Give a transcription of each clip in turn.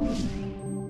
おじゃ。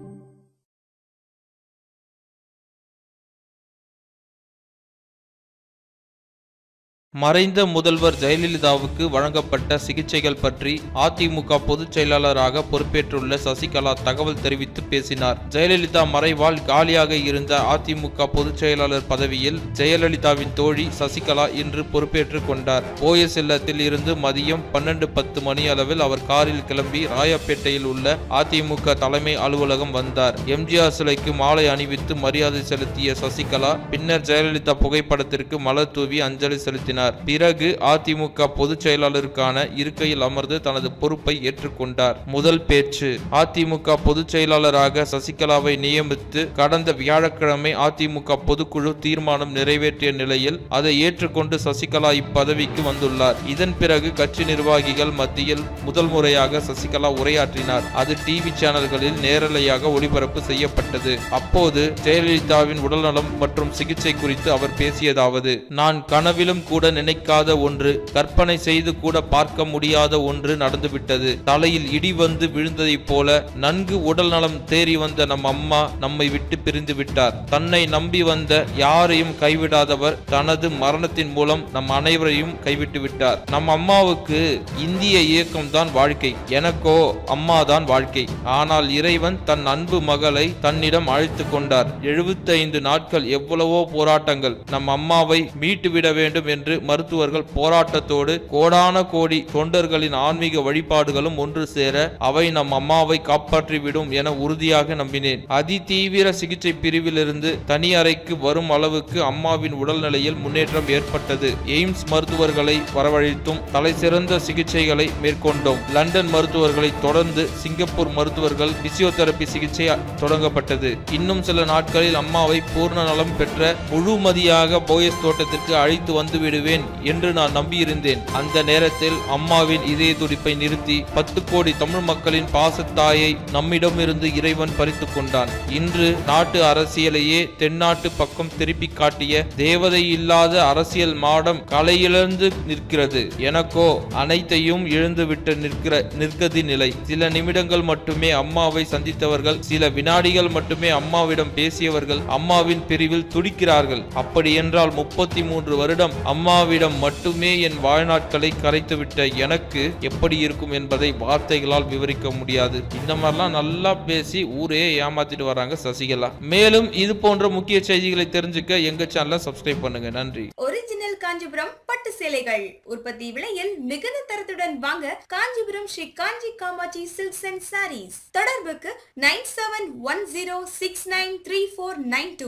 மறைந்த முதல்வர் ஜெயலலிதாவுக்கு வழங்கப்பட்ட சிகிச்சைகள் பற்றி அதிமுக பொதுச் செயலாளராக பொறுப்பேற்றுள்ள சசிகலா தகவல் தெரிவித்து பேசினார். ஜெயலலிதா மறைவால் காலியாக இருந்த அதிமுக பொதுச் செயலாளர் பதவியில் ஜெயலலிதாவின் தோழி சசிகலா இன்று பொறுப்பேற்றுக் கொண்டார். ஓஎஸ் இல்லத்தில் இருந்து மதியம் பன்னெண்டு பத்து மணி அளவில் அவர் காரில் கிளம்பி ராயப்பேட்டையில் உள்ள அதிமுக தலைமை அலுவலகம் வந்தார். எம்ஜிஆர் சிலைக்கு மாலை அணிவித்து மரியாதை செலுத்திய சசிகலா பின்னர் ஜெயலலிதா புகைப்படத்திற்கு மலர் தூவி அஞ்சலி செலுத்தினார். பிறகு அதிமுக பொதுச் செயலாளருக்கான இருக்கையில் அமர்ந்து தனது பொறுப்பை ஏற்றுக்கொண்டார். முதல் பேச்சு. அதிமுக பொதுச் செயலாளராக சசிகலாவை நியமித்து கடந்த வியாழக்கிழமை அதிமுக பொதுக்குழு தீர்மானம் நிறைவேற்றிய நிலையில் அதை ஏற்றுக்கொண்டு சசிகலா இப்பதவிக்கு வந்துள்ளார். இதன் பிறகு கட்சி நிர்வாகிகள் மத்தியில் முதல் முறையாக சசிகலா உரையாற்றினார். அது டிவி சேனல்களில் நேரலையாக ஒளிபரப்பு செய்யப்பட்டது. அப்போது ஜெயலலிதாவின் உடல்நலம் மற்றும் சிகிச்சை குறித்து அவர் பேசியதாவது நான் கனவிலும் கூட நினைக்காத ஒன்று கற்பனை செய்து கூட பார்க்க முடியாத ஒன்று நடந்துவிட்டது. தலையில் இடி வந்து விழுந்ததைப் போல நன்கு உடல் நலம் தேறி வந்த நம் அம்மா நம்மை விட்டு பிரிந்து விட்டார். தன்னை நம்பி வந்த யாரையும் கைவிடாதவர் தனது மரணத்தின் மூலம் நம் அனைவரையும் கைவிட்டு விட்டார். நம் அம்மாவுக்கு இந்திய இயக்கம் தான் வாழ்க்கை எனக்கோ அம்மா தான் வாழ்க்கை. ஆனால் இறைவன் தன் அன்பு மகளை தன்னிடம் அழைத்து கொண்டார். 75 நாட்கள் எவ்வளவோ போராட்டங்கள் நம் அம்மாவை மீட்டுவிட வேண்டும் என்று மருத்துவர்கள் போராட்டத்தோடு கோடான கோடி தொண்டர்களின் ஆன்மீக வழிபாடுகளும் ஒன்று சேர அவை நம் அம்மாவை காப்பாற்றிவிடும் என உறுதியாக நம்பினேன். அதிதீவிர சிகிச்சை பிரிவிலிருந்து தனி அறைக்கு வரும் அளவுக்கு அம்மாவின் உடல்நிலையில் முன்னேற்றம் ஏற்பட்டது. எய்ம்ஸ் மருத்துவர்களை வரவழைத்தும் தலைசிறந்த சிகிச்சைகளை மேற்கொண்டோம். லண்டன் மருத்துவர்களை தொடர்ந்து சிங்கப்பூர் மருத்துவர்கள் பிசியோதெரபி சிகிச்சை தொடங்கப்பட்டது. இன்னும் சில நாட்களில் அம்மாவை பூர்ண நலம் பெற்ற முழுமதியாக போயஸ் தோட்டத்திற்கு அழைத்து வந்து விடுவேன் என்று நான் நம்பியிருந்தேன். அந்த நேரத்தில் அம்மாவின் இதய துடிப்பை நிறுத்தி பத்து கோடி தமிழ் மக்களின் பாசத்தாயை நம்மிடமிருந்து இறைவன் பறித்து கொண்டான். இன்று நாட்டு அரசியலையே தென்னாட்டு பக்கம் திருப்பி காட்டிய தேவதை இல்லாத அரசியல் மாடம் கலையிழந்து நிற்கிறது. எனக்கோ அனைத்தையும் இழந்துவிட்டு நிற்கிற நிற்கதி நிலை. சில நிமிடங்கள் மட்டுமே அம்மாவை சந்தித்தவர்கள் சில வினாடிகள் மட்டுமே அம்மாவிடம் பேசியவர்கள் அம்மாவின் பிரிவில் துடிக்கிறார்கள். அப்படி என்றால் முப்பத்தி மூன்று வருடம் அம்மா அம்மாவிடம் மட்டுமே என் வாழ்நாட்களை கரைத்துவிட்ட எனக்கு எப்படி இருக்கும் என்பதை வார்த்தைகளால் விவரிக்க முடியாது. இந்த மாதிரிலாம் நல்லா பேசி ஊரே ஏமாத்திட்டு வராங்க சசிகலா. மேலும் இது போன்ற முக்கிய செய்திகளை தெரிஞ்சுக்க எங்க சேனலை சப்ஸ்கிரைப் பண்ணுங்க. நன்றி. ஒரிஜினல் காஞ்சிபுரம் பட்டு சேலைகள். உற்பத்தி விலையில் மிகுந்த தரத்துடன் வாங்க Kanchipuram Sri Kanchi Kamakshi Silks and Sarees தொடர்புக்கு nine seven one zero six nine three four nine two.